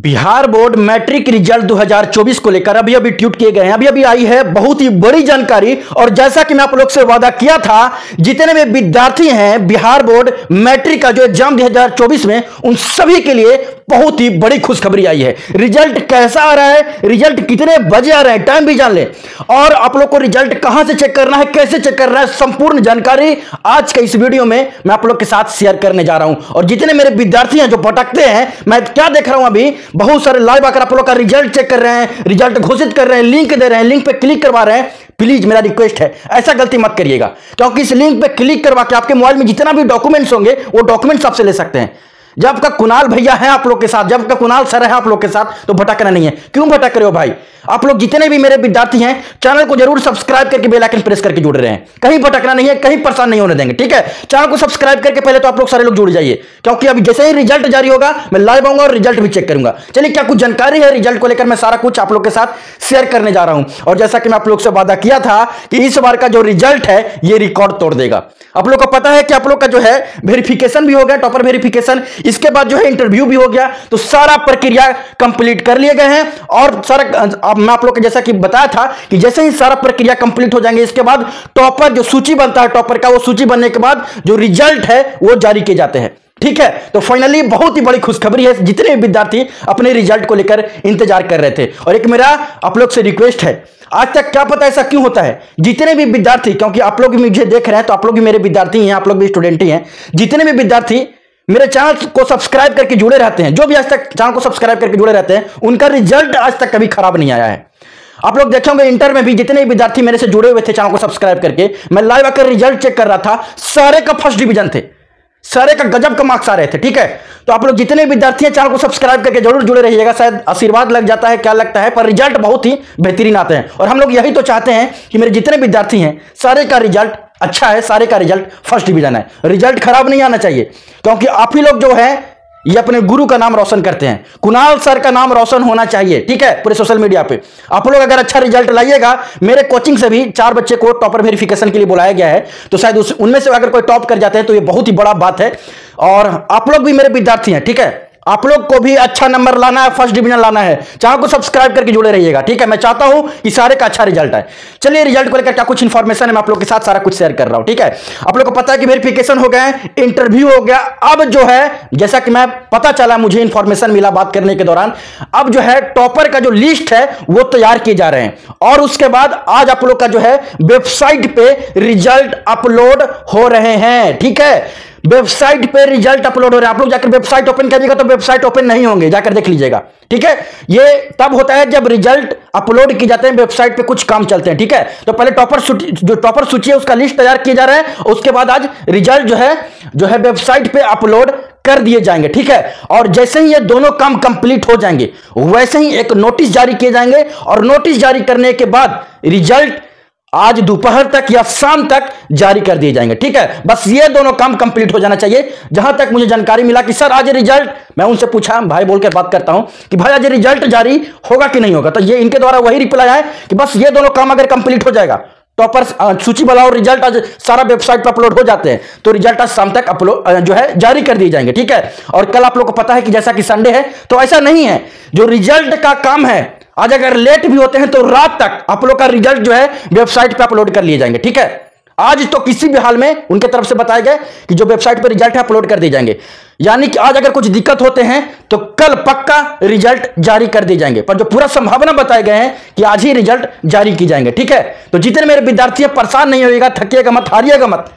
Bihar board matric result 2024 को लेकर अभी अभी ट्वीट किए गए हैं। अभी अभी आई है बहुत ही बड़ी जानकारी और जैसा कि मैं आप लोग से वादा किया था, जितने भी विद्यार्थी हैं बिहार बोर्ड मैट्रिक का जो एग्ज़ाम 2024 में, उन सभी के लिए बहुत ही बड़ी खुशखबरी आई है। रिज़ल्ट कैसा आ रहा है? रिज़ल्ट कितने बजे आ रहे हैं? टाइम भी जान ले। और आप लोग को रिज़ल्ट कहाँ से चेक करना है? कैसे चेक करना है? संपूर्ण जानकारी आज के इस वीडियो में मैं आप लोग के साथ शेयर करने जा रहा हूँ। और जितने मेरे विद्यार्थी हैं जो भटकते हैं, मैं क्या देख रहा हूँ अभी? बहुत सारे लाइव आकर आप लोग का रिज़ल्ट चेक कर रहे हैं रिज़ल्ट घोषित कर रहे हैं लिंक दे रहे हैं लिंक पे क्लिक करवा रहे हैं प्लीज़ मेरा रिक्वेस्ट है, ऐसा गलती मत करिएगा, क्योंकि इस लिंक पे क्लिक करवा के आपके मोबाइल में जितना भी डॉक्यूमेंट्स होंगे, वो डॉक्यूमेंट्स आपसे ले सकते हैं। जब का कुणाल भैया है आप लोग के साथ, जब का कुणाल सर है आप लोग के साथ तो भटकना नहीं है। क्यों भटक रहे हो भाई? आप लोग जितने भी मेरे विद्यार्थी हैं, चैनल को ज़रूर सब्सक्राइब करके बेल आइकन प्रेस करके जुड़ रहे हैं। कहीं भटकना नहीं है, कहीं परेशान नहीं होने देंगे, ठीक है? चैनल को सब्सक्राइब करके पहले तो आप लोग सारे लोग जुड़ जाइए, क्योंकि अभी जैसे ही रिज़ल्ट जारी होगा, मैं लाइव आऊँगा और रिज़ल्ट भी चेक करूँगा। चलिए, क्या कुछ जानकारी है रिज़ल्ट को लेकर मैं सारा कुछ आप लोग के साथ शेयर करने जा रहा हूँ। और जैसा कि मैं आप लोग से वादा किया था कि इस बार का जो रिज़ल्ट है, ये रिकॉर्ड तोड़ देगा। आप लोग को पता है कि आप लोग का जो है वेरिफिकेशन भी हो गया टॉपर वेरिफिकेशन इसके बाद जो है इंटरव्यू भी हो गया तो सारा प्रक्रिया कंप्लीट कर लिए गए हैं और सारा, अब मैं आप लोग को जैसा कि बताया था कि जैसे ही सारा प्रक्रिया कंप्लीट हो जाएँगे, इसके बाद टॉपर जो सूची बनता है टॉपर का, वो सूची बनने के बाद जो रिज़ल्ट है, वो जारी किए जाते हैं। ठीक है? तो फाइनली बहुत ही बड़ी खुशखबरी है, जितने विद्यार्थी अपने रिज़ल्ट को लेकर इंतज़ार कर रहे थे। और एक मेरा आप लोग से रिक्वेस्ट है, आज तक क्या पता ऐसा क्यों होता है? जितने भी विद्यार्थी, क्योंकि आप लोग मुझे देख रहे हैं तो आप लोग भी मेरे विद्यार्थी हैं, आप लोग भी स्टूडेंट ही हैं, जितने भी विद्यार्थी मेरे चैनल को सब्सक्राइब करके जुड़े रहते हैं। जो भी आज तक चैनल को सब्सक्राइब करके जुड़े रहते हैं, उनका रिज़ल्ट आज तक कभी खराब नहीं आया है। आप लोग देखेंगे इंटर में भी जितने विद्यार्थी मेरे से जुड़े हुए थे चैनल को सब्सक्राइब करके, मैं लाइव आकर रिज़ल्ट चेक कर रहा था, सारे का फ़र्स्ट डिवीज़न थे। सारे का गजब का मार्क्स आ रहे थे, ठीक है? तो आप लोग जितने विद्यार्थी हैं, चैनल को सब्सक्राइब करके ज़रूर जुड़े रहिएगा। शायद आशीर्वाद लग जाता है, क्या लगता है, पर रिज़ल्ट बहुत ही बेहतरीन आते हैं। और हम लोग यही तो चाहते हैं कि मेरे जितने विद्यार्थी हैं, सारे का रिज़ल्ट अच्छा है, सारे का रिज़ल्ट फ़र्स्ट डिवीज़न है। रिज़ल्ट खराब नहीं आना चाहिए, क्योंकि आप ही लोग जो है, ये अपने गुरु का नाम रोशन करते हैं। कुणाल सर का नाम रोशन होना चाहिए, ठीक है, पूरे सोशल मीडिया पे। आप लोग अगर अच्छा रिज़ल्ट लाइएगा, मेरे कोचिंग से भी चार बच्चे को टॉपर वेरिफिकेशन के लिए बुलाया गया है तो शायद उनमें से अगर कोई टॉप कर जाते हैं तो ये बहुत ही बड़ा बात है। और आप लोग भी मेरे विद्यार्थी हैं, ठीक है? आप लोग को भी अच्छा नंबर लाना है फ़र्स्ट डिवीज़न लाना है। चैनल को सब्सक्राइब करके जुड़े रहिएगा, ठीक है? मैं चाहता हूँ कि सारे का अच्छा रिज़ल्ट है चलिए रिज़ल्ट को लेकर क्या कुछ इंफॉर्मेशन है, मैं आप लोग के साथ सारा कुछ शेयर कर रहा हूँ, ठीक है? आप लोग को पता है कि वेरिफिकेशन हो गया इंटरव्यू हो गया। अब जो है, जैसा कि मैं, पता चला मुझे इंफॉर्मेशन मिला बात करने के दौरान, अब जो है टॉपर का जो लिस्ट है, वो तैयार किए जा रहे हैं। और उसके बाद आज आप लोग का जो है वेबसाइट पे रिज़ल्ट अपलोड हो रहे हैं, ठीक है? वेबसाइट पे रिज़ल्ट अपलोड हो रहे हैं। आप लोग जाकर वेबसाइट ओपन करिएगा तो वेबसाइट ओपन नहीं होंगे, जाकर देख लीजिएगा। ठीक है? ये तब होता है जब रिज़ल्ट अपलोड किए जाते हैं, वेबसाइट पे कुछ काम चलते हैं। ठीक है? तो पहले टॉपर जो टॉपर सूची है, उसका लिस्ट तैयार किया जा रहा है। उसके बाद आज रिज़ल्ट जो है जो है वेबसाइट पे अपलोड कर दिए जाएँगे। ठीक है? और जैसे ही ये दोनों काम कंप्लीट हो जाएँगे, वैसे ही एक नोटिस जारी किए जाएँगे। और नोटिस जारी करने के बाद रिज़ल्ट आज दोपहर तक या शाम तक जारी कर दिए जाएँगे, ठीक है? बस ये दोनों काम कंप्लीट हो जाना चाहिए। जहाँ तक मुझे जानकारी मिला कि, सर, आज रिज़ल्ट मैं उनसे पूछा भाई बोलकर बात करता हूँ कि, भाई, आज रिज़ल्ट जारी होगा कि नहीं होगा? तो ये इनके द्वारा वही रिप्लाई आया कि, बस ये दोनों काम अगर कंप्लीट हो जाएगा टॉपर सूची बनाओ रिज़ल्ट आज सारा वेबसाइट पर अपलोड हो जाते हैं। तो रिज़ल्ट आज शाम तक अपलोड जो है, जारी कर दिए जाएँगे, ठीक है? और कल आप लोग को पता है कि जैसा कि संडे है तो ऐसा नहीं है। जो रिज़ल्ट का काम है आज अगर लेट भी होते हैं तो रात तक आप लोग का रिज़ल्ट जो है वेबसाइट पे अपलोड कर लिए जाएँगे, ठीक है? आज तो किसी भी हाल में उनके तरफ़ से बताया गया कि जो वेबसाइट पर रिज़ल्ट है अपलोड कर दिए जाएँगे। यानी कि आज अगर कुछ दिक्कत होते हैं तो कल पक्का रिज़ल्ट जारी कर दिए जाएँगे। पर जो पूरा संभावना बताए गए हैं कि आज ही रिज़ल्ट जारी की जाएँगे, ठीक है? तो जितने मेरे विद्यार्थी परेशान नहीं होगा थकिएगा मत, हारिएगा मत।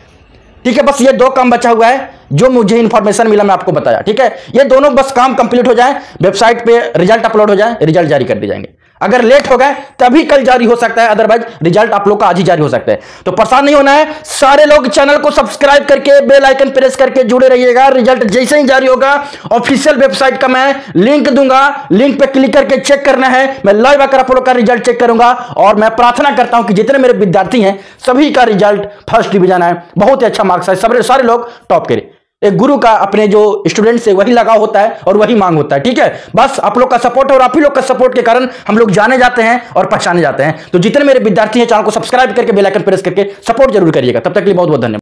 ठीक है, बस ये दो काम बचा हुआ है, जो मुझे इंफॉर्मेशन मिला, मैं आपको बताया, ठीक है? ये दोनों बस काम कंप्लीट हो जाए वेबसाइट पे रिज़ल्ट अपलोड हो जाए रिज़ल्ट जारी कर दिए जाएँगे। अगर लेट हो गए, तभी कल जारी हो सकता है अदरवाइज़ रिज़ल्ट आप लोग का आज ही जारी हो सकता है। तो परेशान नहीं होना है, सारे लोग चैनल को सब्सक्राइब करके बेल आइकन प्रेस करके जुड़े रहिएगा रिज़ल्ट जैसे ही जारी होगा ऑफिशियल वेबसाइट का मैं लिंक दूँगा लिंक पे क्लिक करके चेक करना है, मैं लाइव आकर आप लोग का रिज़ल्ट चेक करूँगा, और मैं प्रार्थना करता हूँ कि जितने मेरे विद्यार्थी हैं, सभी का रिज़ल्ट फ़र्स्ट डिवीज़न है बहुत ही अच्छा मार्क्स है सारे लोग टॉप करें एक गुरु का अपने जो स्टूडेंट से वही लगाव होता है और वही मांग होता है, ठीक है? बस आप लोग का सपोर्ट और आप ही लोग का सपोर्ट के कारण हम लोग जाने जाते हैं और पहचाने जाते हैं। तो जितने मेरे विद्यार्थी हैं चैनल को सब्सक्राइब करके बेलाइकन प्रेस करके सपोर्ट ज़रूर करिएगा। तब तक के लिए बहुत बहुत धन्यवाद।